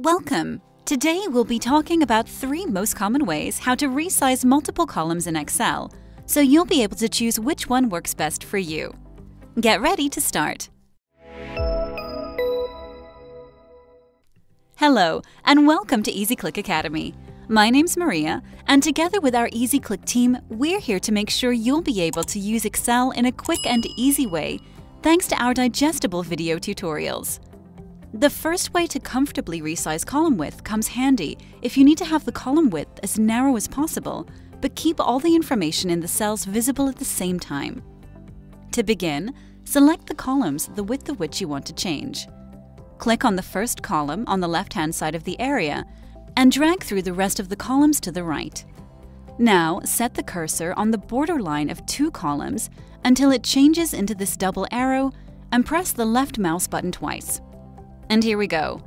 Welcome! Today we'll be talking about three most common ways how to resize multiple columns in Excel, so you'll be able to choose which one works best for you. Get ready to start! Hello, and welcome to EasyClick Academy. My name's Maria, and together with our EasyClick team, we're here to make sure you'll be able to use Excel in a quick and easy way thanks to our digestible video tutorials. The first way to comfortably resize column width comes handy if you need to have the column width as narrow as possible, but keep all the information in the cells visible at the same time. To begin, select the columns the width of which you want to change. Click on the first column on the left-hand side of the area and drag through the rest of the columns to the right. Now, set the cursor on the borderline of two columns until it changes into this double arrow and press the left mouse button twice. And here we go.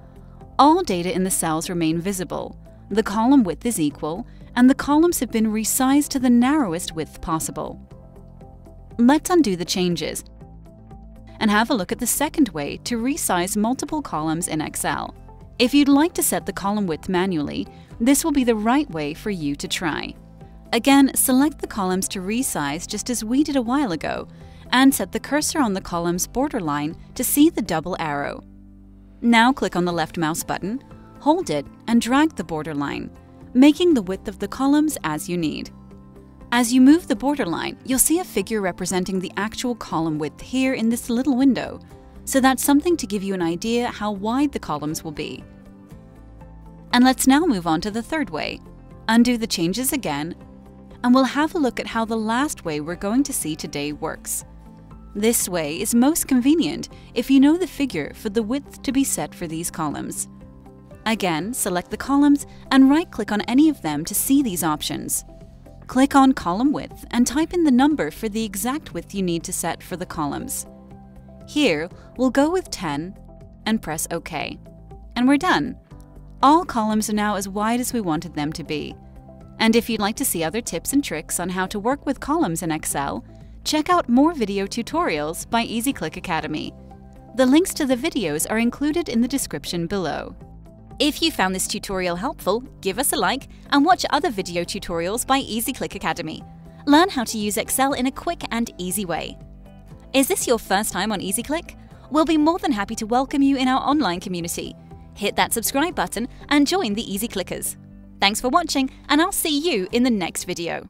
All data in the cells remain visible, the column width is equal, and the columns have been resized to the narrowest width possible. Let's undo the changes and have a look at the second way to resize multiple columns in Excel. If you'd like to set the column width manually, this will be the right way for you to try. Again, select the columns to resize just as we did a while ago, and set the cursor on the column's borderline to see the double arrow. Now click on the left mouse button, hold it, and drag the borderline, making the width of the columns as you need. As you move the borderline, you'll see a figure representing the actual column width here in this little window, so that's something to give you an idea how wide the columns will be. And let's now move on to the third way. Undo the changes again, and we'll have a look at how the last way we're going to see today works. This way is most convenient if you know the figure for the width to be set for these columns. Again, select the columns and right-click on any of them to see these options. Click on Column Width and type in the number for the exact width you need to set for the columns. Here, we'll go with 10 and press OK. And we're done. All columns are now as wide as we wanted them to be. And if you'd like to see other tips and tricks on how to work with columns in Excel, check out more video tutorials by EasyClick Academy. The links to the videos are included in the description below. If you found this tutorial helpful, give us a like and watch other video tutorials by EasyClick Academy. Learn how to use Excel in a quick and easy way. Is this your first time on EasyClick? We'll be more than happy to welcome you in our online community. Hit that subscribe button and join the EasyClickers. Thanks for watching, and I'll see you in the next video.